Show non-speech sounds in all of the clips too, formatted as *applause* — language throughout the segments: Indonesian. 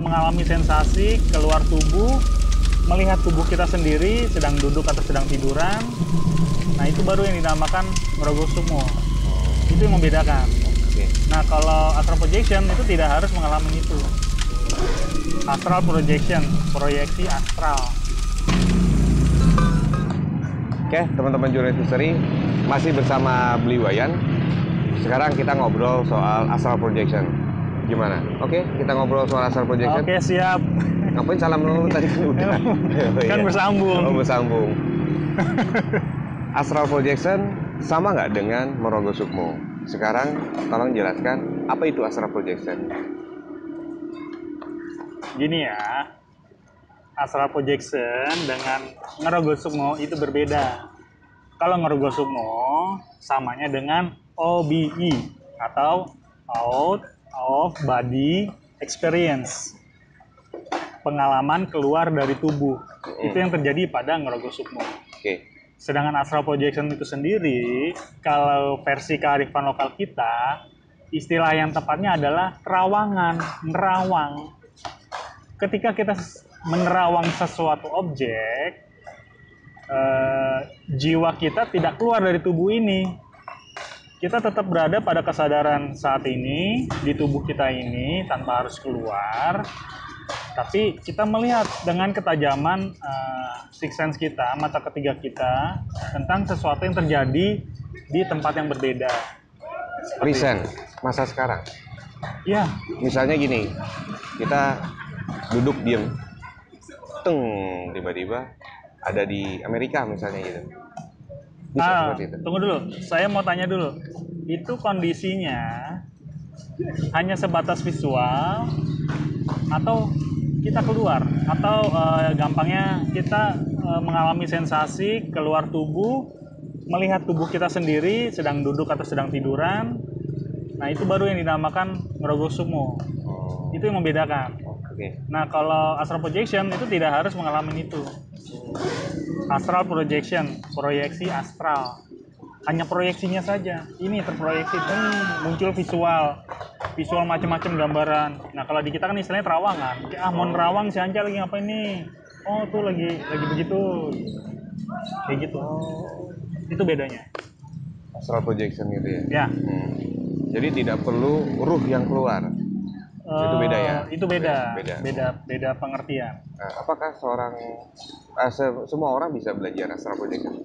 mengalami sensasi keluar tubuh, melihat tubuh kita sendiri sedang duduk atau sedang tiduran. Nah, itu baru yang dinamakan merogoh sumo. Itu yang membedakan. Nah, kalau astral projection itu tidak harus mengalami itu. Astral projection, proyeksi astral. Oke, teman-teman jurnalis misteri masih bersama Beli Wayan. Sekarang kita ngobrol soal astral projection. Gimana? Oke, kita ngobrol soal astral projection. Oke, siap. Ngapain salam dulu tadi kan udah. Oh, Kan iya. bersambung. Oh, bersambung. *laughs* astral projection sama nggak dengan merogoh sukmo? Sekarang tolong jelaskan apa itu astral projection. Gini ya, astral projection dengan ngerogoh sukmo itu berbeda. Kalau ngerogoh sukmo samanya dengan OBE atau out of body experience. Pengalaman keluar dari tubuh. Itu yang terjadi pada ngerogoh sukmo. Oke. Sedangkan astral projection itu sendiri, kalau versi kearifan lokal kita, istilah yang tepatnya adalah terawangan, nerawang. Ketika kita menerawang sesuatu objek, eh, jiwa kita tidak keluar dari tubuh ini. Kita tetap berada pada kesadaran saat ini, di tubuh kita ini, tanpa harus keluar. Tapi kita melihat dengan ketajaman eh, six sense kita, mata ketiga kita, tentang sesuatu yang terjadi di tempat yang berbeda. Present masa sekarang. Ya, Misalnya gini, kita duduk diem, teng tiba-tiba ada di Amerika misalnya gitu. Bisa ah, seperti itu. tunggu dulu. Saya mau tanya dulu. Itu kondisinya hanya sebatas visual atau kita keluar atau eh, gampangnya kita eh, mengalami sensasi keluar tubuh melihat tubuh kita sendiri sedang duduk atau sedang tiduran nah itu baru yang dinamakan ngerogoh sumo Oh, itu yang membedakan Oke. nah kalau astral projection itu tidak harus mengalami itu. Astral projection proyeksi astral. Hanya proyeksinya saja. Ini terproyeksi hmm, muncul visual. Visual macam-macam gambaran. Nah kalau di kita kan istilahnya terawangan ah mau nerawang si Anja lagi ngapain nih? Oh tuh lagi lagi begitu. Kayak gitu. Itu bedanya. Astral projection gitu ya. ya. Hmm. Jadi tidak perlu ruh yang keluar. Itu beda ya? Eh, itu beda Beda. beda beda pengertian Nah, apakah seorang eh, se- semua orang bisa belajar astral projection?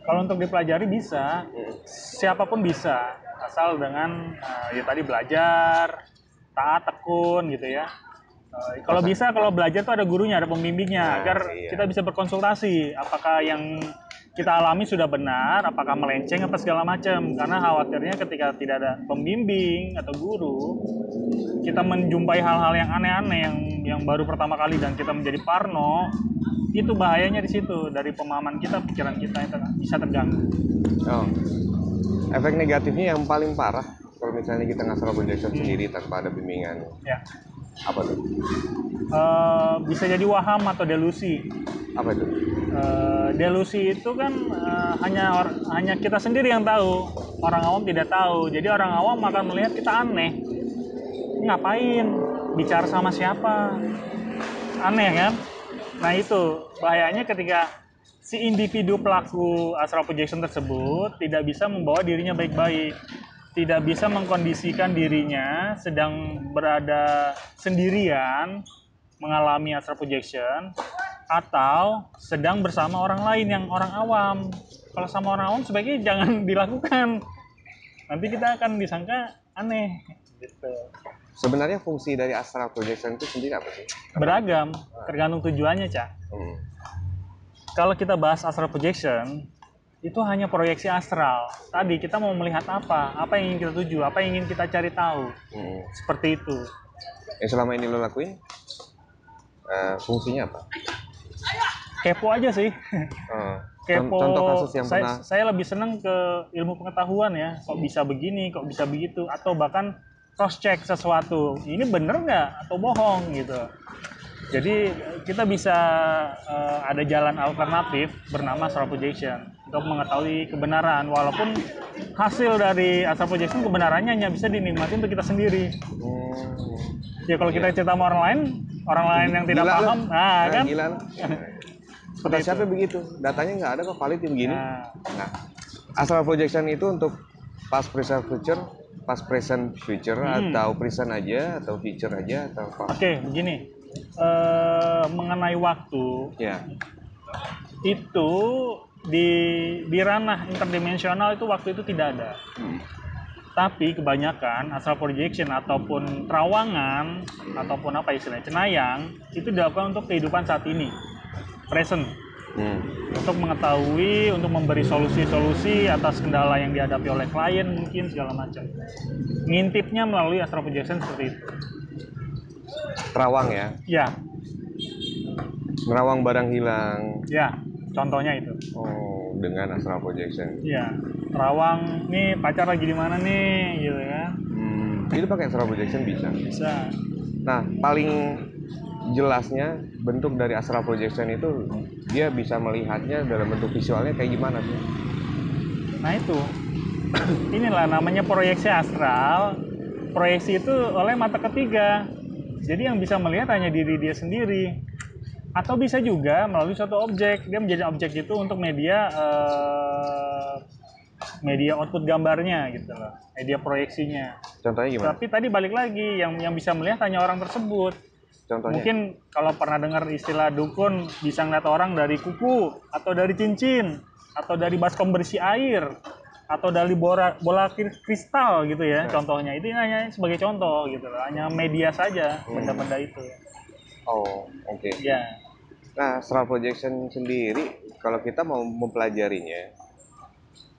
kalau untuk dipelajari bisa Hmm. siapa pun bisa asal dengan eh, ya tadi belajar taat tekun gitu ya Eh, kalau bisa kalau belajar tuh ada gurunya ada Nah, pembimbingnya agar iya. kita bisa berkonsultasi apakah yang kita alami sudah benar apakah melenceng apa segala macam. Karena khawatirnya ketika tidak ada pembimbing atau guru kita menjumpai hal-hal yang aneh-aneh yang yang baru pertama kali dan kita menjadi parno itu bahayanya di situ. Dari pemahaman kita pikiran kita itu bisa terganggu. Oh. Efek negatifnya yang paling parah kalau misalnya kita astral projection sendiri tanpa ada bimbingan. Ya apa tuh? Eh, bisa jadi waham atau delusi. Apa itu? Eh, delusi itu kan eh, hanya or- hanya kita sendiri yang tahu, orang awam tidak tahu. Jadi orang awam akan melihat kita aneh. Ngapain? Bicara sama siapa? Aneh kan? Nah itu bahayanya ketika si individu pelaku astral projection tersebut tidak bisa membawa dirinya baik-baik tidak bisa mengkondisikan dirinya sedang berada sendirian mengalami astral projection atau sedang bersama orang lain yang orang awam. Kalau sama orang awam sebaiknya jangan *laughs* dilakukan. Nanti kita akan disangka aneh gitu. Sebenarnya fungsi dari astral projection itu sendiri apa sih? Beragam, tergantung tujuannya, Cak. Hmm. Kalau kita bahas astral projection, itu hanya proyeksi astral. Tadi kita mau melihat apa, apa yang ingin kita tuju, apa yang ingin kita cari tahu. Hmm. Seperti itu. Yang selama ini lo lakuin eh, fungsinya apa? Kepo aja sih. Eh, *laughs* kepo con- contoh kasus yang saya, pernah saya lebih senang ke ilmu pengetahuan ya kok bisa begini kok bisa begitu atau bahkan cross check sesuatu ini bener nggak atau bohong gitu jadi kita bisa eh, ada jalan alternatif bernama astral projection untuk mengetahui kebenaran walaupun hasil dari astral projection kebenarannya hanya bisa dinikmati untuk kita sendiri Hmm. Ya kalau kita cerita sama orang lain, orang lain yang tidak Gila paham, nah Nah, kan. gila *laughs* Seperti siapa begitu? Datanya nggak ada kok valid begini. Nah, Nah, astral projection itu untuk past present future, past present future Hmm. atau present aja atau future aja atau apa? Oke, begini. Eh, mengenai waktu Ya. itu di di ranah interdimensional itu waktu itu tidak ada. Hmm. Tapi kebanyakan astral projection ataupun terawangan ataupun apa istilahnya cenayang itu dilakukan untuk kehidupan saat ini, present, Hmm. untuk mengetahui, untuk memberi solusi-solusi atas kendala yang dihadapi oleh klien mungkin segala macam. Ngintipnya melalui astral projection seperti itu. Terawang ya. Ya, Merawang barang hilang. ya, contohnya itu. Oh, dengan astral projection. Ya, terawang nih pacar lagi di mana nih, gitu kan? Hmm. Itu pakai astral projection bisa. Bisa. Nah, paling jelasnya bentuk dari astral projection itu dia bisa melihatnya dalam bentuk visualnya kayak gimana sih? Nah itu, inilah namanya proyeksi astral. Proyeksi itu oleh mata ketiga. Jadi yang bisa melihat hanya diri dia sendiri. Atau bisa juga melalui suatu objek. Dia menjadi objek itu untuk media eh, media output gambarnya gitu loh. Media proyeksinya. Contohnya gimana? Tapi tadi balik lagi yang yang bisa melihat hanya orang tersebut. Contohnya? Mungkin kalau pernah dengar istilah dukun bisa ngeliat orang dari kuku atau dari cincin atau dari baskom bersih air atau dari bola bola kristal gitu ya Ya. contohnya itu hanya sebagai contoh gitu loh hanya media saja Hmm. benda-benda itu Oh, oke. ya Nah, astral projection sendiri kalau kita mau mempelajarinya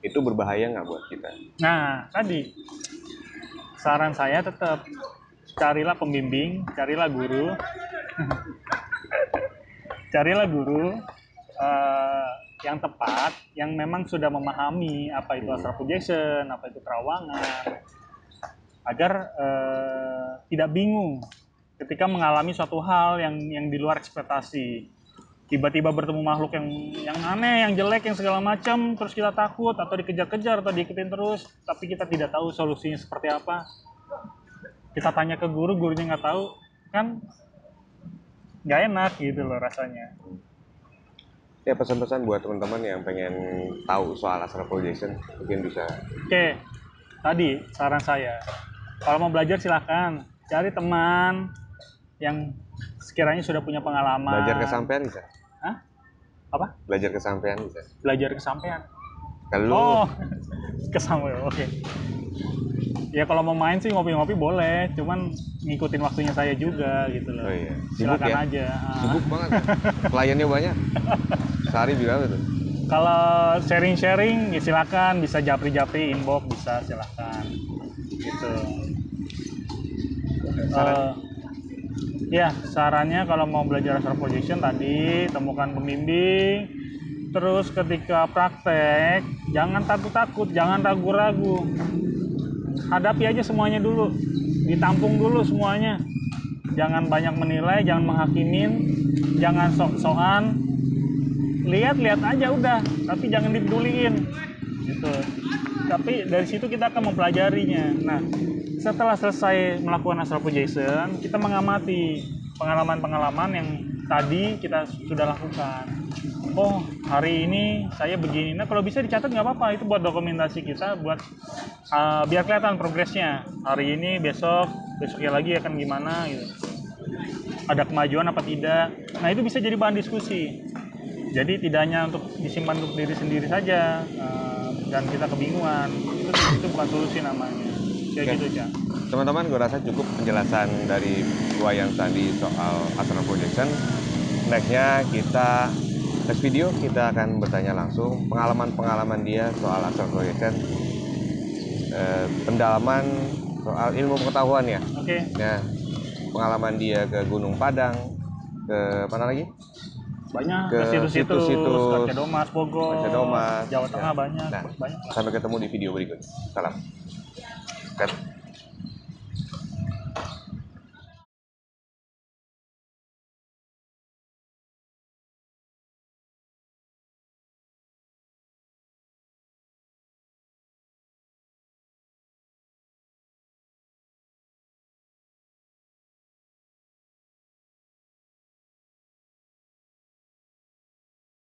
itu berbahaya nggak buat kita? nah tadi saran saya tetap carilah pembimbing carilah guru *laughs* carilah guru eh, yang tepat yang memang sudah memahami apa itu astral projection apa itu terawangan agar eh, tidak bingung ketika mengalami suatu hal yang yang di luar ekspektasi. Tiba-tiba bertemu makhluk yang yang aneh yang jelek yang segala macam terus kita takut atau dikejar-kejar atau diikutin terus tapi kita tidak tahu solusinya seperti apa. Kita tanya ke guru gurunya nggak tahu kan nggak enak gitu loh rasanya Ya pesan-pesan buat teman-teman yang pengen tahu soal astral projection mungkin bisa. Oke, tadi saran saya, kalau mau belajar silahkan cari teman yang sekiranya sudah punya pengalaman. Belajar kesampaian bisa. Hah? Apa? Belajar kesampaian bisa. Belajar kesampaian. Kalau Oh, *laughs* kesampaian. Oke. Ya kalau mau main sih ngopi-ngopi boleh, cuman ngikutin waktunya saya juga gitu loh. Oh iya. Sibuk Silakan ya? aja. Ah. sibuk banget. *laughs* Kliennya banyak. *laughs* Sehari berapa tuh? Kalau sharing-sharing ya silakan bisa japri-japri inbox bisa silakan. Gitu. Saran? Eh, ya, sarannya kalau mau belajar astral projection tadi temukan pembimbing. Terus ketika praktek, jangan takut-takut, jangan ragu-ragu. Hadapi aja semuanya dulu. Ditampung dulu semuanya. Jangan banyak menilai, jangan menghakimin, jangan sok-sokan. Lihat-lihat aja udah, tapi jangan dipeduliin. Gitu. Tapi dari situ kita akan mempelajarinya. Nah, setelah selesai melakukan astral projection, kita mengamati pengalaman-pengalaman yang tadi kita sudah lakukan. Oh, hari ini saya begini. Nah, kalau bisa dicatat nggak apa-apa. Itu buat dokumentasi kita, buat uh, biar kelihatan progresnya. Hari ini, besok, besoknya lagi akan gimana gitu. Ada kemajuan apa tidak. Nah, itu bisa jadi bahan diskusi. Jadi tidak hanya untuk disimpan untuk diri sendiri saja uh, dan kita kebingungan. Itu, itu bukan solusi namanya. Kayak Oke. gitu, Cak. Teman-teman, gue rasa cukup penjelasan dari gua yang tadi soal astral projection. Nextnya kita next video kita akan bertanya langsung pengalaman-pengalaman dia soal astral projection, eh, pendalaman soal ilmu pengetahuan ya. Oke. Nah, pengalaman dia ke Gunung Padang, ke mana lagi? Banyak Ke situs-situs situs-situs, Kaca Domas Bogor Kaca Domas, Jawa ya. Tengah banyak Nah. banyak. Sampai ketemu di video berikut. Salam. Cut.